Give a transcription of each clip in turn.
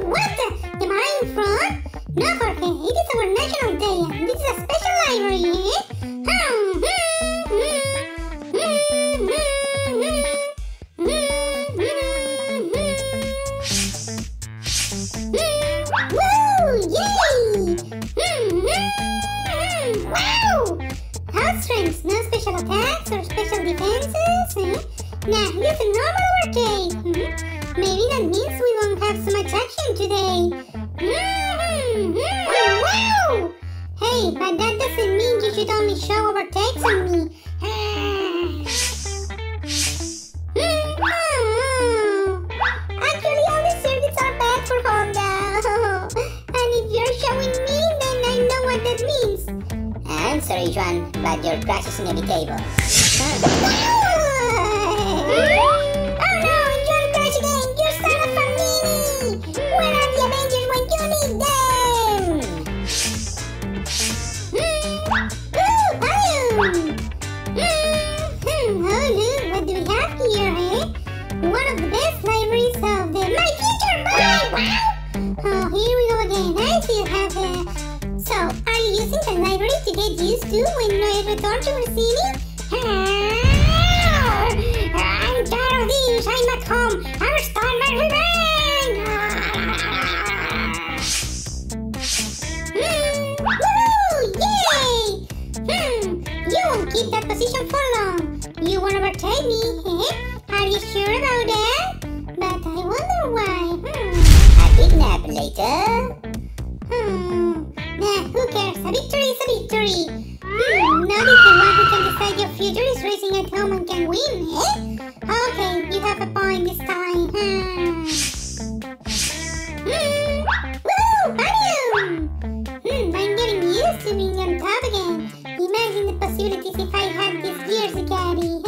what am I from? No, Jorge, it is our national day and this is a special livery. Wow! No special attacks or special defenses. Eh? A normal hmm? Maybe that means we won't have some. Mm-hmm. Mm-hmm. Hey, but that doesn't mean you should only show overtakes on me. Mm-hmm. Actually, all the circuits are bad for Honda. and if you're showing me, then I know what that means. I'm sorry, Joan, but your crash is inevitable. oh Hmm, oh look, what do we have here, eh? One of the best liveries of the My Future Boy! Wow! Oh, here we go again. I still have the... So, are you using the livery to get used to when I return to Rossini? Keep that position for long. You won't overtake me? Are you sure about that? But I wonder why. Hmm. A big nap later. Hmm. Nah, who cares? A victory is a victory. Hmm. Notice the one who can decide your future is racing at home and can win, eh? Possibilities if I had this years Gabby.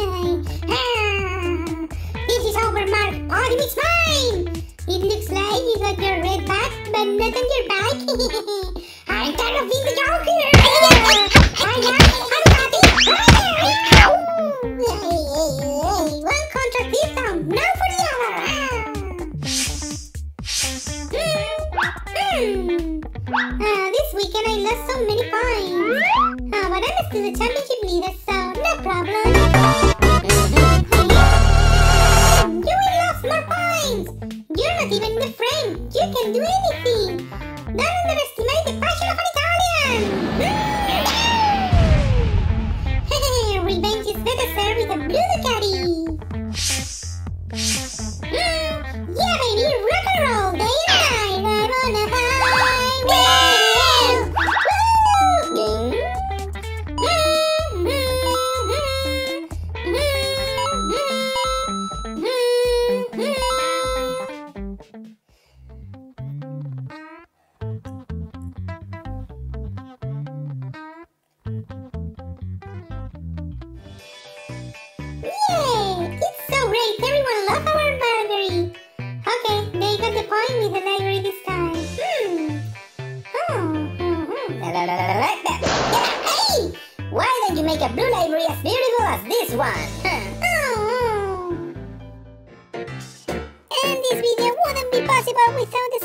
This is over, Marc. Oh, Podium is mine! It looks like you got your red back, but not on your back. Uh, this weekend I lost so many points. Uh, but I'm still the championship leader, so no problem. You will lose more points! You're not even the frame! You can do anything! Don't underestimate the passion of an Italian! Mm. Revenge is better served with a blue Ducati! Make a blue livery as beautiful as this one? Oh. And this video wouldn't be possible without the